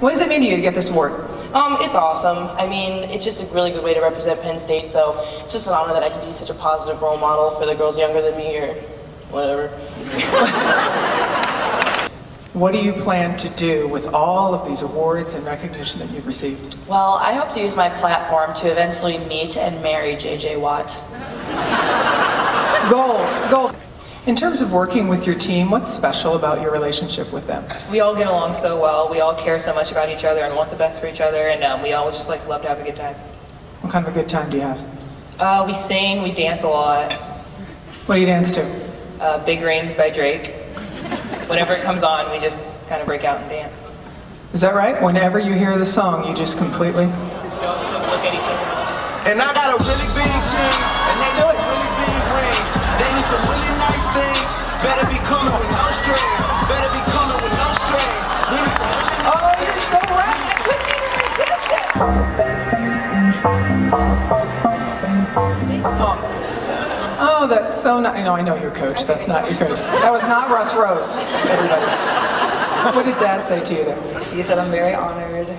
What does it mean to you to get this award? Um, it's awesome. I mean, it's just a really good way to represent Penn State, so it's just an honor that I can be such a positive role model for the girls younger than me or whatever. What do you plan to do with all of these awards and recognition that you've received? Well, I hope to use my platform to eventually meet and marry JJ Watt. Goals, goals. In terms of working with your team, what's special about your relationship with them? We all get along so well. We all care so much about each other and want the best for each other, and um, we all just like love to have a good time. What kind of a good time do you have? Uh, we sing, we dance a lot. What do you dance to? Uh, Big Rings by Drake. Whenever it comes on, we just kind of break out and dance. Is that right? Whenever you hear the song, you just completely. We all look at each other. And I got a really big team, and they need some Better be coming with no strings. Better be coming with no strings. We need some Oh, you're so right. I couldn't even resist it. Oh. oh, that's so nice. No, I know your coach. That's not your coach. That was not Russ Rose, everybody. What did Dad say to you there? He said I'm very honored. It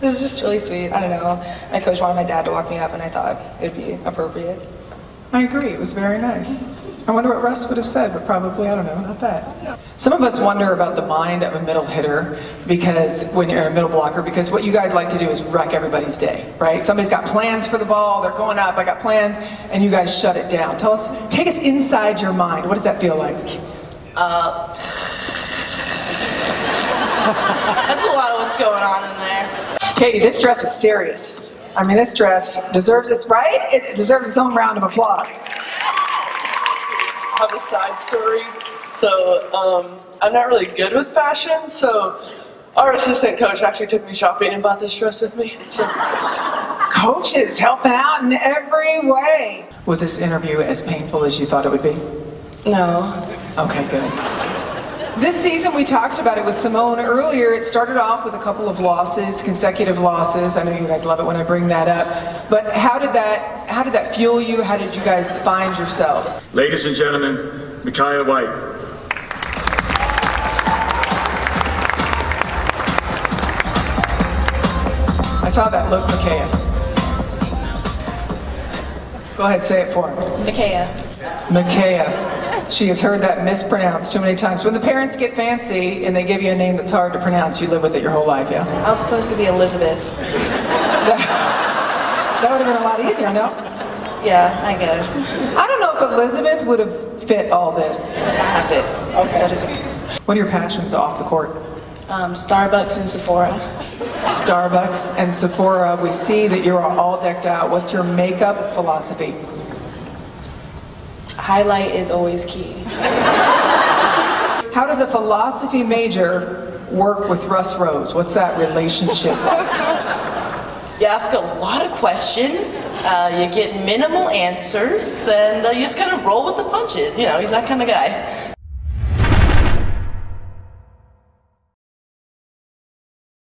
was just really sweet. I don't know. My coach wanted my dad to walk me up, and I thought it would be appropriate. So. I agree. It was very nice. I wonder what Russ would have said, but probably, I don't know, not that. Some of us wonder about the mind of a middle hitter because when you're a middle blocker, because what you guys like to do is wreck everybody's day, right? Somebody's got plans for the ball, they're going up, I got plans, and you guys shut it down. Tell us, take us inside your mind. What does that feel like? Uh, That's a lot of what's going on in there. Kadie, this dress is serious. I mean, this dress deserves its right. It deserves its own round of applause. Have a side story. So um, I'm not really good with fashion. So our assistant coach actually took me shopping and bought this dress with me. So Coaches helping out in every way. Was this interview as painful as you thought it would be? No. Okay, good. This season, we talked about it with Simone earlier. It started off with a couple of losses, consecutive losses. I know you guys love it when I bring that up. But how did that, how did that fuel you? How did you guys find yourselves? Ladies and gentlemen, Micaiah White. I saw that look, Micaiah. Go ahead, say it for him. Micaiah. Micaiah. She has heard that mispronounced too many times. When the parents get fancy and they give you a name that's hard to pronounce, you live with it your whole life, yeah? I was supposed to be Elizabeth. That would have been a lot easier, no? Yeah, I guess. I don't know if Elizabeth would have fit all this. Half it. Okay. But it's What are your passions off the court? um, Starbucks and Sephora. Starbucks and Sephora. We see that you're all decked out. What's your makeup philosophy? Highlight is always key. How does a philosophy major work with Russ Rose? What's that relationship like? You ask a lot of questions, uh, you get minimal answers, and uh, you just kind of roll with the punches. You know, he's that kind of guy.